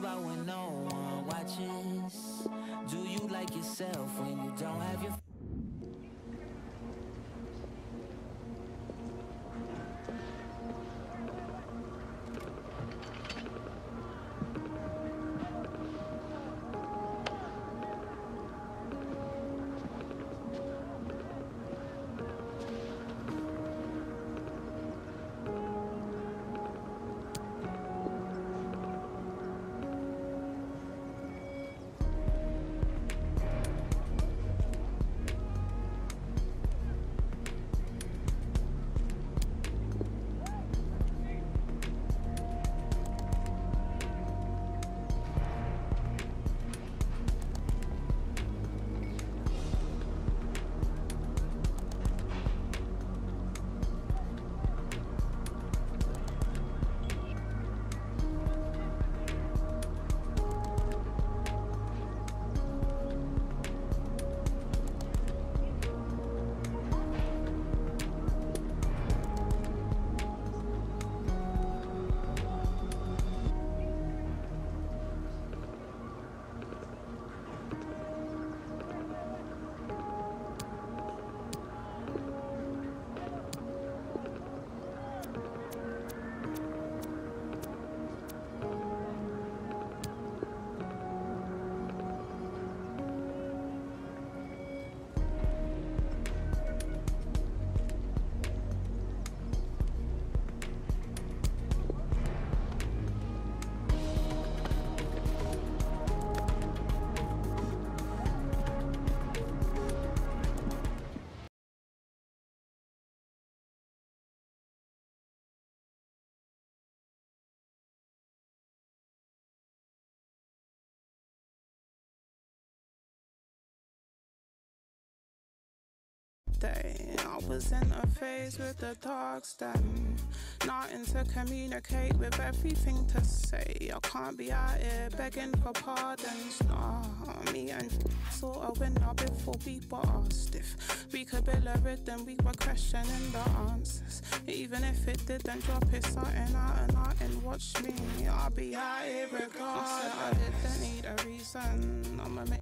About when no one watches? Do you like yourself when you don't have your I was in a phase with the dogs then. Nothing to communicate with everything to say. I can't be out here begging for pardons. Nah, me and sort of winner before we were stiff. We could build a rhythm, we were questioning the answers. Even if it didn't drop, it's something out and out and watch me. I'll be out here regardless. I didn't need a reason. Make a